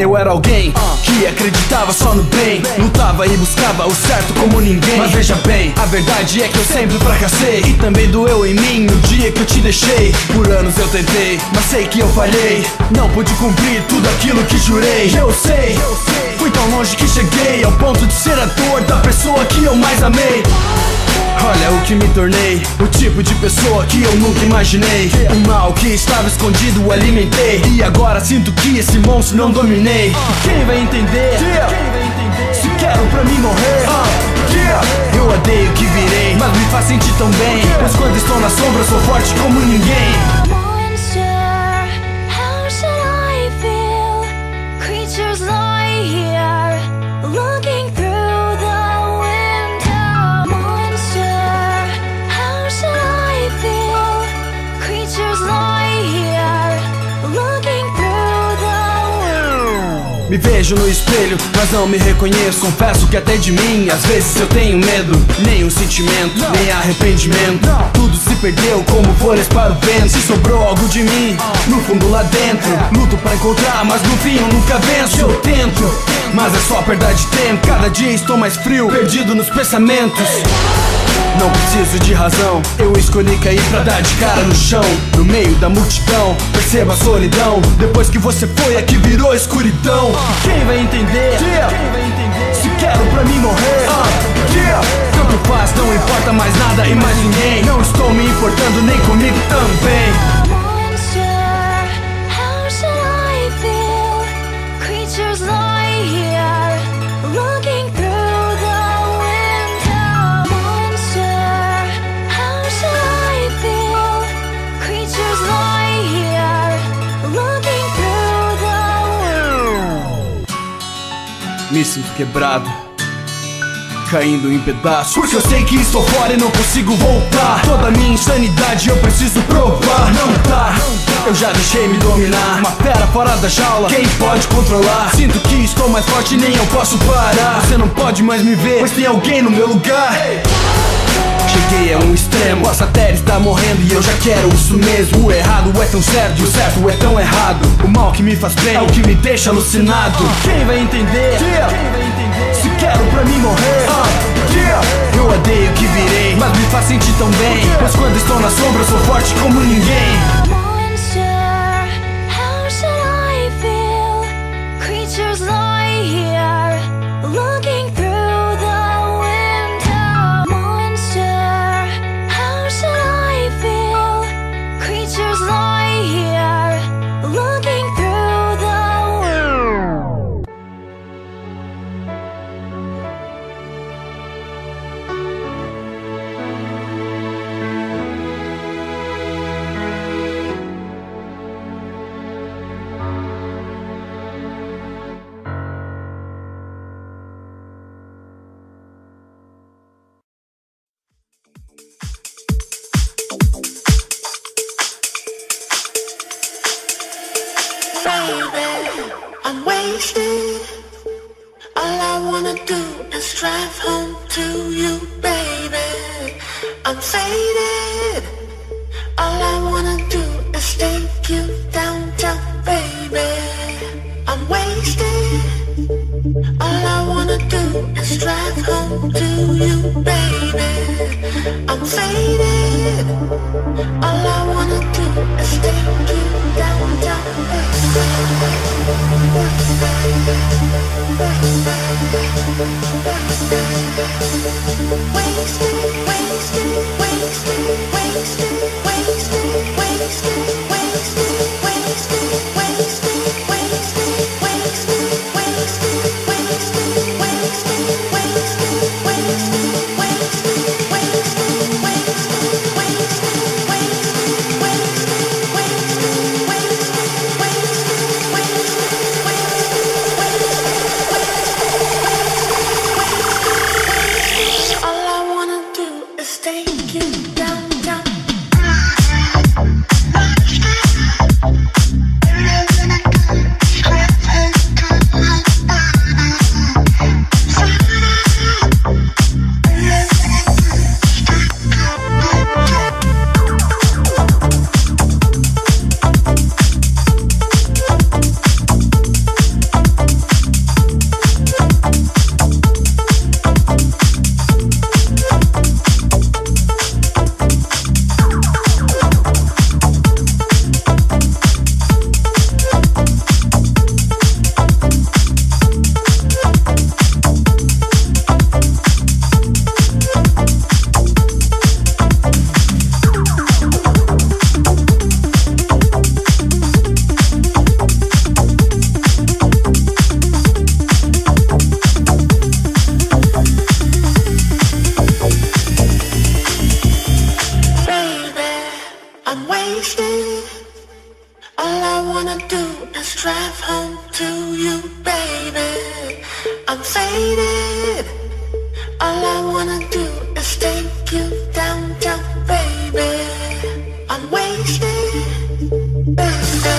eu era alguém que acreditava só no bem. Lutava e buscava o certo como ninguém. Mas veja bem, a verdade é que eu sempre fracassei. E também doeu em mim no dia que eu te deixei. Por anos eu tentei, mas sei que eu falhei. Não pude cumprir tudo aquilo que jurei. Eu sei, fui tão longe que cheguei ao ponto de ser a dor da pessoa que eu mais amei. Olha o que me tornei, o tipo de pessoa que eu nunca imaginei. O mal que estava escondido alimentei. E agora sinto que esse monstro não dominei. Quem vai entender? Se quero pra mim morrer. Eu odeio que virei, mas me faz sentir tão bem. Pois quando estou na sombra, sou forte como ninguém. Vejo no espelho, mas não me reconheço. Confesso que até de mim, às vezes eu tenho medo. Nenhum sentimento, nem arrependimento. Tudo se perdeu como folhas para o vento. Se sobrou algo de mim, no fundo lá dentro. Luto pra encontrar, mas no fim eu nunca venço. Eu tento, mas é só perda de tempo. Cada dia estou mais frio, perdido nos pensamentos. Não preciso de razão, eu escolhi cair pra dar de cara no chão. No meio da multidão, perceba a solidão. Depois que você foi, é que virou escuridão. Quem vai entender? Se quero pra mim morrer. Tanto faz, não importa mais nada e mais ninguém. Não estou me importando nem comigo também Sinto quebrado Caindo em pedaços. Porque eu sei que estou fora e não consigo voltar. Toda minha insanidade eu preciso provar. Não dá, eu já deixei me dominar. Uma fera fora da jaula, quem pode controlar? Sinto que estou mais forte nem eu posso parar. Você não pode mais me ver, pois tem alguém no meu lugar. Cheguei a um extremo, a satéria está morrendo e eu já quero isso mesmo. O errado é tão certo e o certo é tão errado. O mal que me faz bem é o que me deixa alucinado. Quem vai entender? Se quero pra mim morrer. Eu odeio que virei, mas me faz sentir tão bem. Pois quando estou na sombra, eu sou forte como ninguém. I'm wasted. All I wanna do is drive home to you, baby. I'm faded. All I wanna do is take you downtown, baby. I'm wasted. All I wanna do is drive home to you, baby. I'm faded. All I wanna do I'm faded. All I wanna do is take you downtown, baby. I'm wasted, wasted.